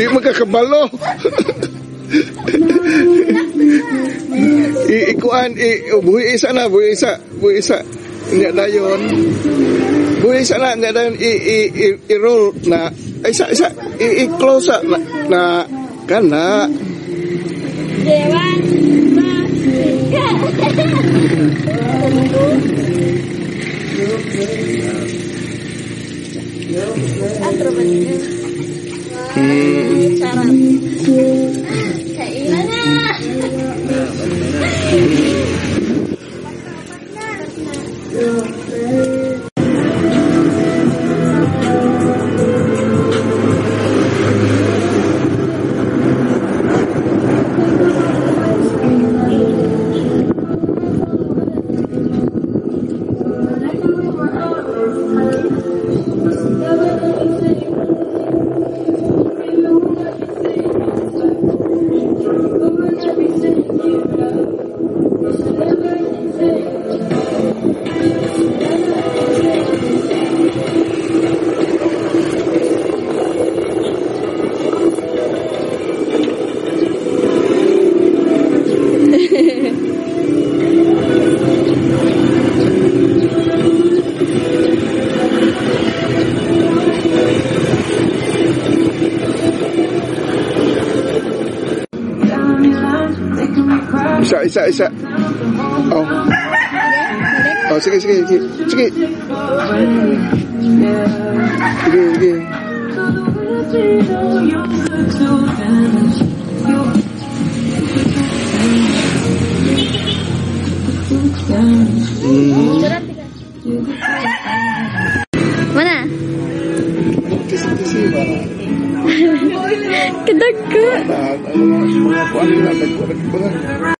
Di magkakabalo. I ikuan i buhi isa na buhi isa buhi isa nya dayon buhi isa na nya dayon i i i, i roll na isa isa i, i close na, na kana Dewan hmm. Sarap. Isa isa isa. Oh. Oh sige sige sige. Sige. Sige sige. Hmm. Kasi kasi ba Kedag ke? Ah, ano nga,